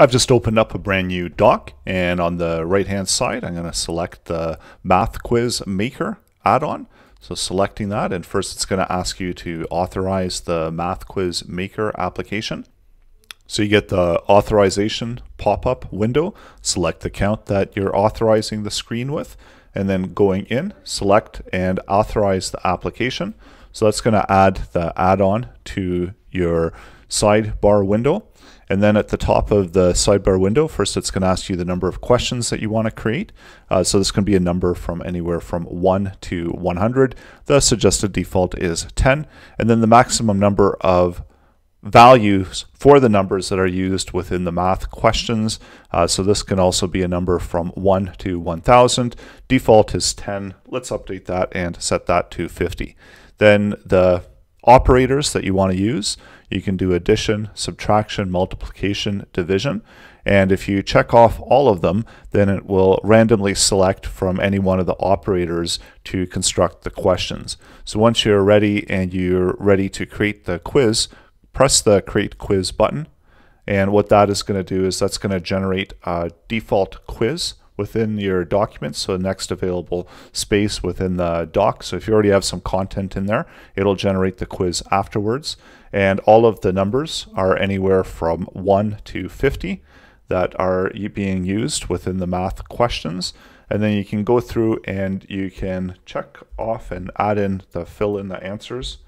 I've just opened up a brand new doc and on the right hand side I'm going to select the Math Quiz Maker add-on. So selecting that and first it's going to ask you to authorize the Math Quiz Maker application. So you get the authorization pop-up window, select the account that you're authorizing the screen with and then going in, select and authorize the application. So that's going to add the add-on to your sidebar window. And then at the top of the sidebar window, first it's going to ask you the number of questions that you want to create. Uh, so this can be a number from anywhere from 1 to 100. The suggested default is 10. And then the maximum number of values for the numbers that are used within the math questions. Uh, so this can also be a number from 1 to 1000. Default is 10. Let's update that and set that to 50. Then the operators that you want to use. You can do addition, subtraction, multiplication, division. And if you check off all of them, then it will randomly select from any one of the operators to construct the questions. So once you're ready and you're ready to create the quiz, press the create quiz button. And what that is going to do is that's going to generate a default quiz within your document, so next available space within the doc. So if you already have some content in there, it'll generate the quiz afterwards. And all of the numbers are anywhere from 1 to 50 that are being used within the math questions. And then you can go through and you can check off and add in the fill in the answers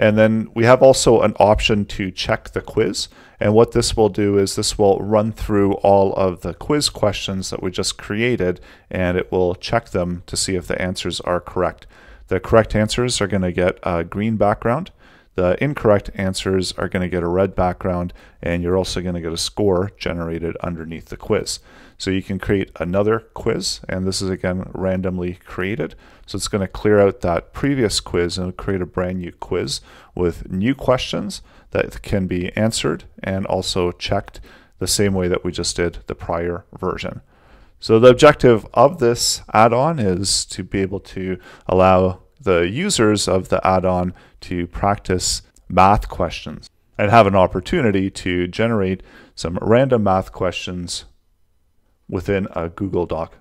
and then we have also an option to check the quiz. And what this will do is this will run through all of the quiz questions that we just created and it will check them to see if the answers are correct. The correct answers are going to get a green background. The incorrect answers are going to get a red background and you're also going to get a score generated underneath the quiz. So you can create another quiz and this is again randomly created. So it's going to clear out that previous quiz and create a brand new quiz with new questions that can be answered and also checked the same way that we just did the prior version. So the objective of this add-on is to be able to allow the users of the add-on to practice math questions and have an opportunity to generate some random math questions within a Google Doc